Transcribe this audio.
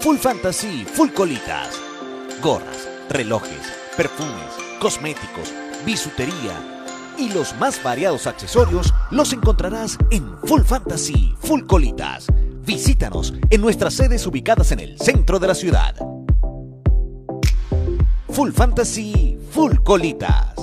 Full Fantasy Full Colitas. Gorras, relojes, perfumes, cosméticos, bisutería y los más variados accesorios los encontrarás en Full Fantasy Full Colitas. Visítanos en nuestras sedes ubicadas en el centro de la ciudad. Full Fantasy Full Colitas.